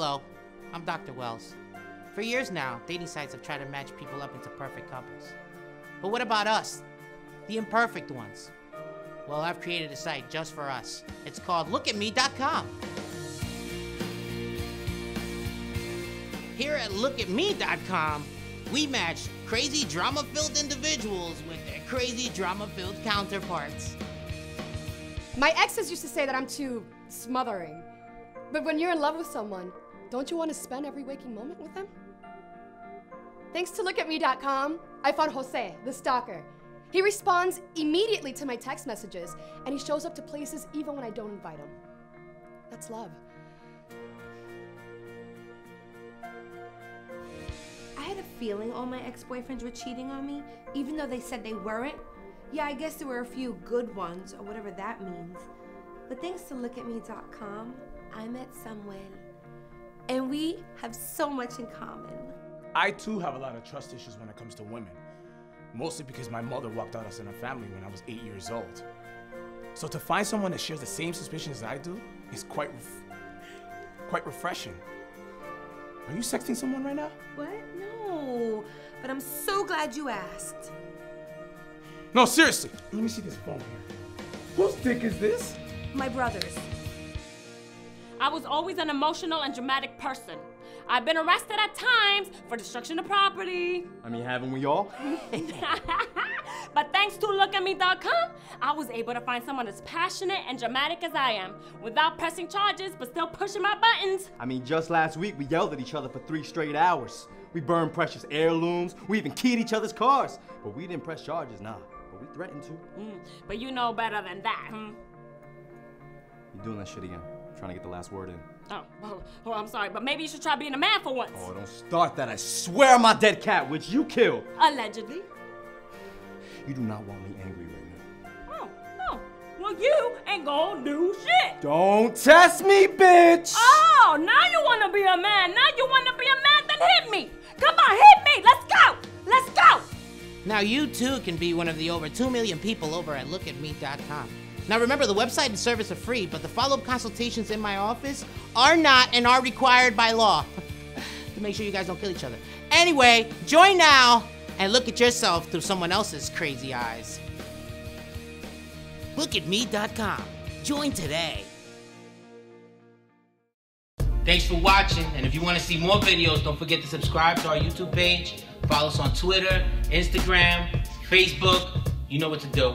Hello, I'm Dr. Wells. For years now, dating sites have tried to match people up into perfect couples. But what about us, the imperfect ones? Well, I've created a site just for us. It's called lookatme.com. Here at lookatme.com, we match crazy drama filled individuals with their crazy drama filled counterparts. My exes used to say that I'm too smothering. But when you're in love with someone, don't you want to spend every waking moment with them? Thanks to lookatme.com, I found Jose, the stalker. He responds immediately to my text messages, and he shows up to places even when I don't invite him. That's love. I had a feeling all my ex boyfriends were cheating on me, even though they said they weren't. Yeah, I guess there were a few good ones, or whatever that means. But thanks to lookatme.com, I met Samuel. And we have so much in common. I too have a lot of trust issues when it comes to women. Mostly because my mother walked out us in a family when I was eight years old. So to find someone that shares the same suspicions as I do is quite, quite refreshing. Are you sexting someone right now? What? No. But I'm so glad you asked. No, seriously. Let me see this phone here. Whose dick is this? My brother's. I was always an emotional and dramatic person. I've been arrested at times for destruction of property. I mean, haven't we all? but thanks to lookatme.com, I was able to find someone as passionate and dramatic as I am without pressing charges but still pushing my buttons. I mean, just last week we yelled at each other for three straight hours. We burned precious heirlooms. We even keyed each other's cars. But we didn't press charges, nah. But we threatened to. Mm, but you know better than that, hmm? You're doing that shit again. Trying to get the last word in. Oh, oh, oh, I'm sorry, but maybe you should try being a man for once. Oh, don't start that. I swear on my dead cat, which you killed. Allegedly. You do not want me angry right now. Oh, oh. Well, you ain't gonna do shit. Don't test me, bitch! Oh, now you wanna be a man. Now you wanna be a man, then hit me. Come on, hit me. Let's go. Let's go. Now you too can be one of the over 2 million people over at lookatme.com. Now remember, the website and service are free, but the follow-up consultations in my office are not and are required by law to make sure you guys don't kill each other. Anyway, join now and look at yourself through someone else's crazy eyes. Lookatme.com. Join today. Thanks for watching, and if you want to see more videos, don't forget to subscribe to our YouTube page, follow us on Twitter, Instagram, Facebook. You know what to do.